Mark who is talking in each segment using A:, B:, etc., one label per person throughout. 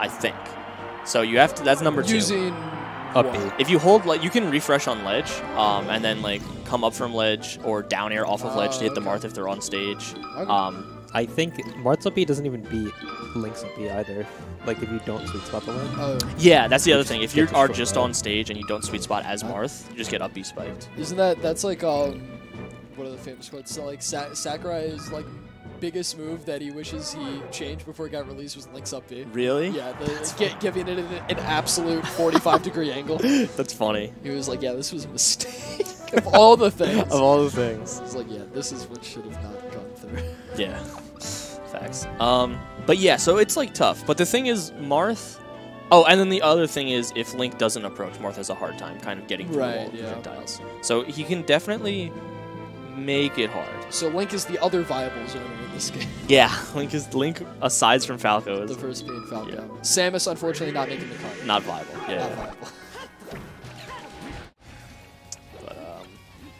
A: I think. So you have to. That's number two.
B: Using
C: Up? B.
A: If you hold, like, you can refresh on ledge, um, and then like come up from ledge or down air off of ledge to hit the
B: Oh.
A: Marth if they're on stage.
B: Okay.
A: Um,
C: I think Marth's up B doesn't even beat Link's up B either. Like if you don't sweet spot the lane.
B: Oh,
A: yeah, that's the other thing. If you are just on stage and you don't sweet spot as Marth, you just get up B spiked.
B: isn't that that's like um, what are the famous quotes? So like Sa- is like biggest move that he wishes he changed before it got released was Link's up B.
A: Really?
B: Yeah, the, gi- giving it an, an absolute 45 degree angle.
A: That's funny.
B: He was like, yeah, this was a mistake. of all the things.
A: Of all the things.
B: He's like, yeah, this is what should have not gone through.
A: Yeah. Facts. Um, but yeah, so it's like tough. But the thing is, Marth. Oh, and then the other thing is, if Link doesn't approach, Marth has a hard time kind of getting through all
B: Right,
A: the
B: yeah.
A: projectiles. So he can definitely make it hard.
B: So Link is the other viable zoner in this game.
A: Yeah, Link is Link aside from Falco
B: The first being Falco. Samus, unfortunately, not making the cut.
A: not viable.
B: Not
A: Yeah.
B: viable.
A: But um,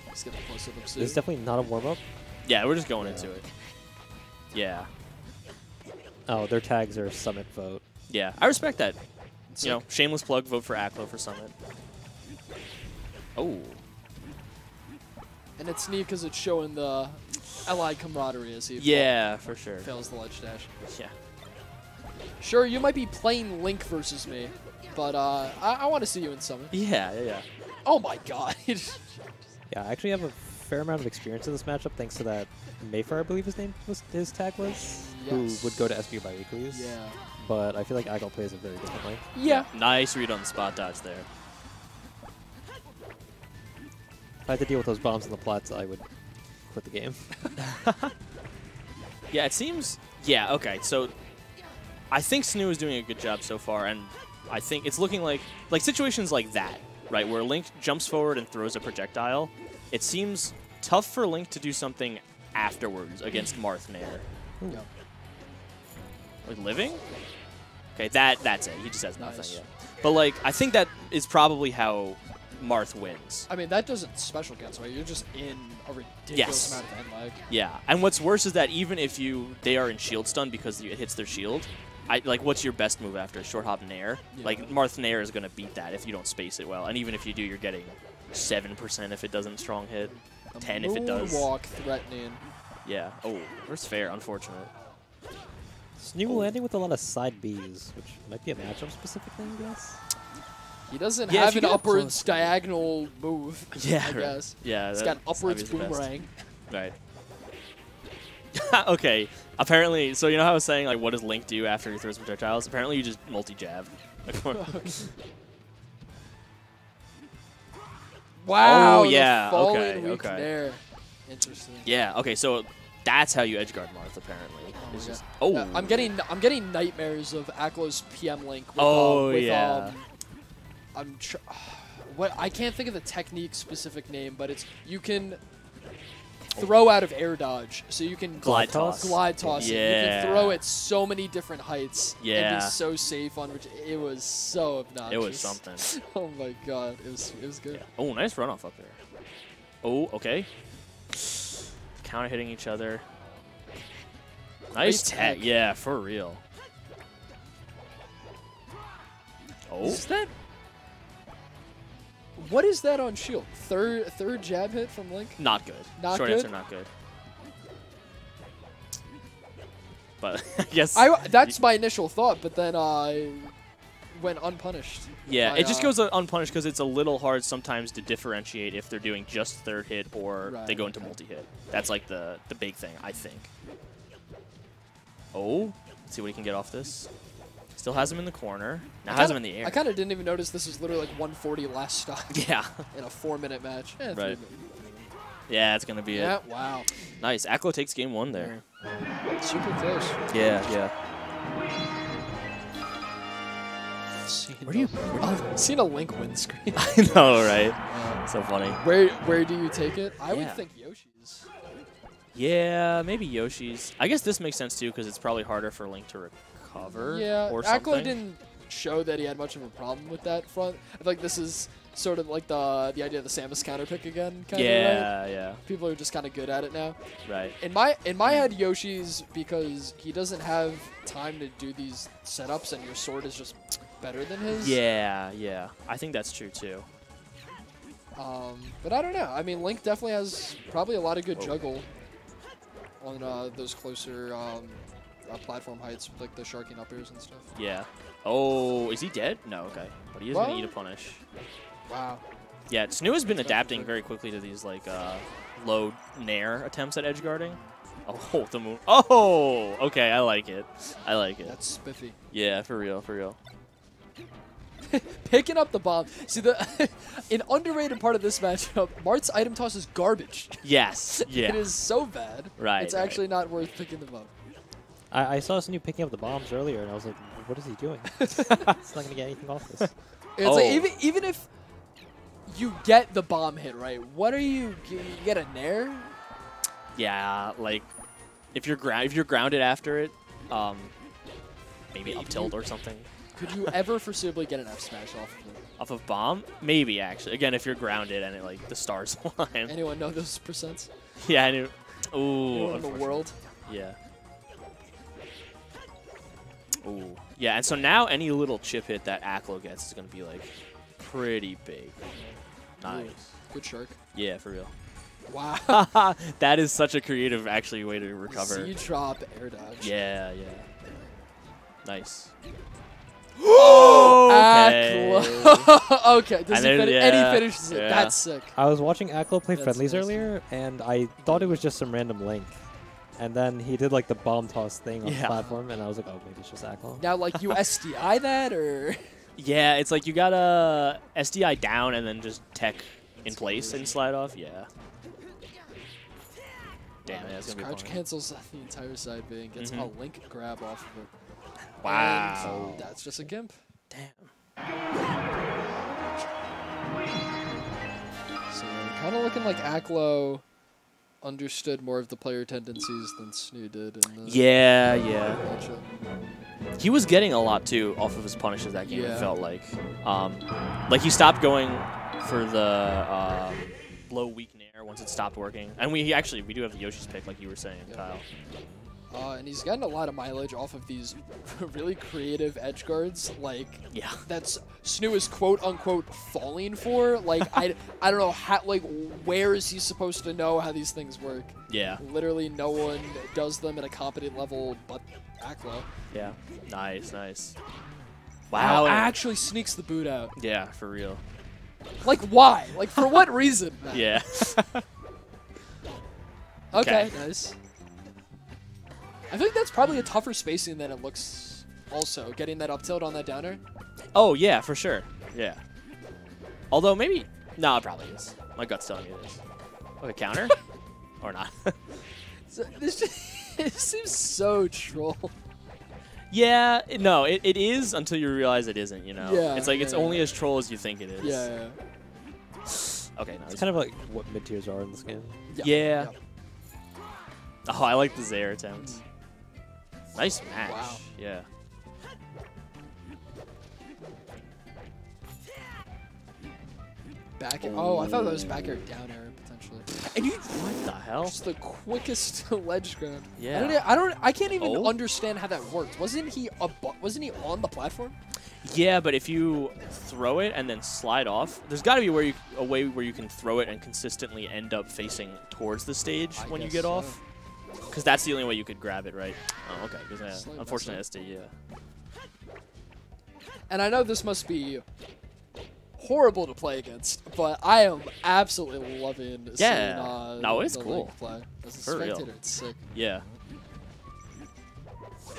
B: Let's get a close up of
C: This is definitely not a warm up.
A: yeah, we're just going into it. Yeah.
C: Oh, their tags are Summit vote.
A: Yeah. I respect that.
B: It's
A: You know, shameless plug, vote for Aklo for Summit. Oh.
B: And it's neat because it's showing the allied camaraderie as he
A: Yeah, for sure.
B: fails the ledge dash.
A: Yeah.
B: Sure, you might be playing Link versus me, but uh, I, I want to see you in Summit.
A: Yeah, yeah, yeah.
B: Oh my god.
C: Yeah, I actually have a fair amount of experience in this matchup thanks to that Mayfair, I believe his name was his tag was,
B: Yes.
C: who would go to SBU biweeklies.
B: yeah.
C: But I feel like Agile plays it very differently.
B: Yeah.
A: Nice read on the spot dodge there.
C: If I had to deal with those bombs in the plots, I would quit the game.
A: Yeah, it seems. Yeah, okay. So I think Snoo is doing a good job so far, and I think it's looking like like situations like that, right, where Link jumps forward and throws a projectile. It seems tough for Link to do something afterwards against Marth Nair.
B: Yeah.
A: Like living? Okay, that that's it. He just has nothing
B: Nice.
A: But like, I think that is probably how Marth wins.
B: I mean, that doesn't special cancel, right? You're just in a ridiculous
A: Yes.
B: amount of end lag.
A: Yeah, and what's worse is that even if you they are in shield stun because it hits their shield, I like what's your best move after short hop nair?
B: Yeah.
A: Like Marth nair is gonna beat that if you don't space it well, and even if you do, you're getting seven percent if it doesn't strong hit,
B: A
A: ten if it does.
B: Moonwalk threatening.
A: Yeah. Oh, where's fair? Unfortunate.
C: Snoo landing with a lot of side Bs, which might be a matchup specific thing, I guess.
B: He doesn't
A: Yeah,
B: have an upwards diagonal move.
A: Yeah.
B: I
A: right.
B: guess.
A: Yeah.
B: He's got an upwards boomerang.
A: Right. okay. Apparently, so you know how I was saying like, what does Link do after he throws projectiles? Apparently, you just multi jab.
B: Wow.
A: Oh, yeah, okay, okay.
B: Nair. Interesting.
A: yeah. Okay. So that's how you edge guard Marth. Apparently. It's
B: yeah.
A: just- oh.
B: Uh, I'm getting I'm getting nightmares of Aklo's PM link. With,
A: Oh,
B: um, with,
A: yeah.
B: Um, I'm tr- what I can't think of the technique specific name, but it's you can throw out of air dodge, so you can
A: Glide toss.
B: glide toss. it. You
A: Yeah.
B: can throw at so many different heights. and
A: Yeah.
B: be so safe on which it was so obnoxious.
A: It was something.
B: Oh my god, it was it was good.
A: Oh, nice runoff up there. Oh, okay. Counter hitting each other. Nice tag.
B: tag.
A: Yeah, for real. Oh,
B: Is that what is that on shield? Third third jab hit from Link.
A: not good.
B: Not
A: Short
B: good?
A: answer, not good. But I guess.
B: I that's my initial thought, but then I went unpunished.
A: yeah,
B: by,
A: it just
B: uh,
A: goes unpunished because it's a little hard sometimes to differentiate if they're doing just third hit or
B: Right,
A: they go into
B: okay.
A: multi hit. That's like the the big thing, I think. Oh, let's see what he can get off this. Still has him in the corner. Now has
B: kinda-
A: him in the air.
B: I kind of didn't even notice this is literally like 140 last stock.
A: Yeah.
B: in a four-minute match. Eh, three
A: Right. Yeah, it's gonna be
B: Yeah.
A: it.
B: Wow.
A: Nice. Aklo takes game one there.
B: Super close.
A: Yeah, yeah.
B: Seen
A: Where do you-
B: the- I've seen a Link win screen.
A: I know, right?
B: Uh,
A: So funny.
B: where where do you take it? I
A: Yeah.
B: would think Yoshi's.
A: Yeah, maybe Yoshi's. I guess this makes sense too because it's probably harder for Link to recover
B: Yeah.
A: or something.
B: didn't show that he had much of a problem with that front. I feel like this is sort of like the the idea of the Samus counter pick again. Kind of, right?
A: Yeah, yeah,
B: People are just kind of good at it now.
A: right.
B: In my in my head, Yoshi's because he doesn't have time to do these setups, and your sword is just better than his.
A: Yeah, yeah. I think that's true too.
B: Um, but I don't know. I mean, Link definitely has probably a lot of good
A: Whoa.
B: juggle on uh, those closer um, uh, platform heights, like the sharking up airs and stuff.
A: Yeah. Oh, is he dead? No, okay. But he is
B: Well-
A: gonna eat a punish.
B: Wow.
A: Yeah, Snoo has been adapting very quickly to these like uh, low nair attempts at edge guarding. Oh, the moon. Oh, okay. I like it. I like it.
B: That's spiffy.
A: Yeah, for real, for real.
B: Picking up the bomb. See, the an underrated part of this matchup, Marth's item toss is garbage.
A: Yes. Yeah.
B: It is so bad.
A: Right,
B: It's
A: right.
B: actually not worth picking them up.
C: I, I saw Snoo picking up the bombs earlier, and I was like, what is he doing? He's not going to get anything off this.
B: It's
A: Oh.
B: like even even if you get the bomb hit right, what are you? You get a nair?
A: Yeah, like if you're ground if you're grounded after it, um, maybe up tilt or something.
B: Could you ever foreseeably get an F smash off of it?
A: Off of bomb, maybe actually. Again, if you're grounded and it like the stars align.
B: Anyone know those percents?
A: yeah, I knew. Ooh,
B: Anyone in the world?
A: Yeah. Ooh. Yeah, and so now any little chip hit that Aklo gets is gonna be like pretty big. Nice.
B: Good shark.
A: Yeah, for real.
B: Wow.
A: that is such a creative, actually, way to recover.
B: Z drop air dodge.
A: Yeah, yeah. Nice. Oh!
B: Aklo. okay. Does
A: And
B: he
A: then-
B: fin- and he finishes it.
A: yeah.
B: That's sick.
C: I was watching Aklo play
B: That's
C: friendlies
B: nice.
C: earlier, and I thought it was just some random Link. And then he did like the bomb toss thing on
A: Yeah.
C: the platform, and I was like, oh, maybe it's just Aklo.
B: Now, like you SDI that or
A: Yeah, it's like you gotta SDI down and then just tech in place
B: crazy.
A: and slide off. Yeah. Damn, yeah, it's
B: This
A: gonna be a
B: crouch cancels the entire side B and gets
A: Mhm.
B: a link grab off of it.
A: Wow.
B: And that's just a gimp.
A: Damn.
B: So kind of looking like Aklo understood more of the player tendencies than Snoo did
A: Yeah, yeah.
B: matchup.
A: He was getting a lot too off of his punishes that game. It felt like, um, like he stopped going for the um, low weak nair once it stopped working. And we actually we do have the Yoshi's pick, like you were saying,
B: Yeah.
A: Kyle.
B: Uh, and he's gotten a lot of mileage off of these really creative edge guards, like
A: Yeah.
B: that's Snoo is quote unquote falling for. Like I, I don't know how, like where is he supposed to know how these things work?
A: Yeah.
B: Literally, no one does them at a competent level but Aklo.
A: Yeah. Nice. Nice.
B: Wow,
A: Wow.
B: actually sneaks the boot out.
A: yeah, for real.
B: Like why? Like for what reason? man?
A: Yeah.
B: Okay,
A: Okay.
B: nice. I think that's probably a tougher spacing than it looks. Also, getting that up tilt on that downer.
A: oh yeah, for sure. Yeah. Although maybe no, it probably is. My gut's telling me it is. Okay, counter or not?
B: So, this just, it seems so troll.
A: yeah. it- No, it, it is until you realize it isn't. You know.
B: Yeah,
A: It's like it's
B: yeah,
A: only
B: yeah.
A: as troll as you think it is.
B: Yeah, yeah,
A: Okay. No,
C: It's kind of like what mid tiers are in this game.
B: yeah.
A: Yeah. Oh, I like the Zair attempt. Mm. Nice match.
B: Wow.
A: Yeah.
B: Back. Oh, I thought that was back air down air potentially. And you
A: What the hell?
B: just the quickest ledge grab.
A: Yeah.
B: I don't, I don't. I can't even
A: Oh.
B: understand how that worked. Wasn't he abo- Wasn't he on the platform?
A: Yeah, but if you throw it and then slide off, there's got to be where you a way where you can throw it and consistently end up facing towards the stage
B: I
A: when you get
B: so.
A: off. Because that's the only way you could grab it, right? Oh, okay. 'cause, yeah,
B: Slight
A: unfortunate SD, yeah.
B: And I know this must be horrible to play against, but I am absolutely loving
A: Yeah.
B: seeing uh,
A: No, it's cool.
B: Play. As a
A: For real.
B: it's sick.
A: Yeah.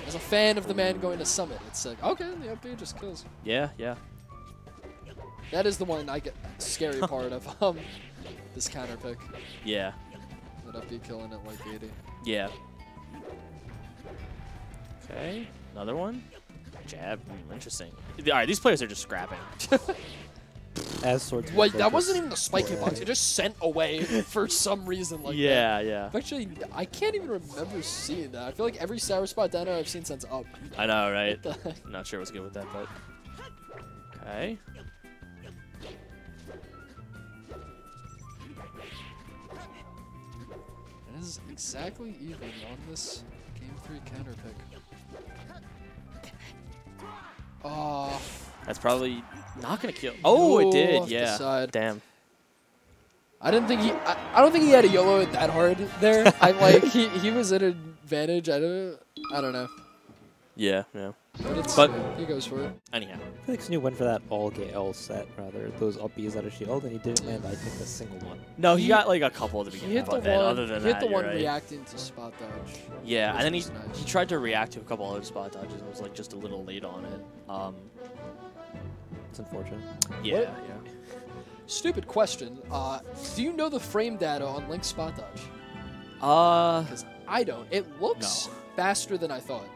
B: As a fan of the man going to Summit, it's sick. Okay, the up just kills.
A: Yeah, yeah.
B: That is the one I get scary part of um this counter pick.
A: Yeah.
B: That up B killing it like 80.
A: Yeah. Okay. Another one? Jab. Hmm, interesting. All right, these players are just scrapping.
C: As swords.
B: Wait, that wasn't even the spike hitbox. It just sent away for some reason like that.
A: yeah, yeah.
B: Actually, I can't even remember seeing that. I feel like every sour spot down there I've seen since up.
A: I know, right?
B: What the heck?
A: I'm not sure what's good with that, but Okay.
B: Is exactly even on this game three counter pick. Oh,
A: That's probably not gonna kill. Oh, it did. Yeah. Damn.
B: I didn't think he. I, I don't think he had a YOLO it that hard there. I'm like he, he was at an advantage. I don't. I don't know.
A: Yeah. Yeah.
B: But it's.
A: But-
B: he goes for it.
A: Anyhow.
C: I feel like Snoo went for that all ga- all set rather those up Bs out of shield, and he didn't land I think a single one.
A: No, he,
B: He-
A: got like a couple at the
B: He
A: beginning.
B: hit the
A: but then
B: one.
A: other than
B: he hit
A: that,
B: the one
A: right.
B: reacting to spot dodge.
A: Yeah, and then he
B: nice.
A: he tried to react to a couple other spot dodges and was like just a little late on it. Um.
C: It's unfortunate.
A: Yeah.
B: What?
A: Yeah.
B: Stupid question. Uh, do you know the frame data on Link's spot dodge?
A: Uh.
B: Because I don't. It looks
A: No.
B: faster than I thought.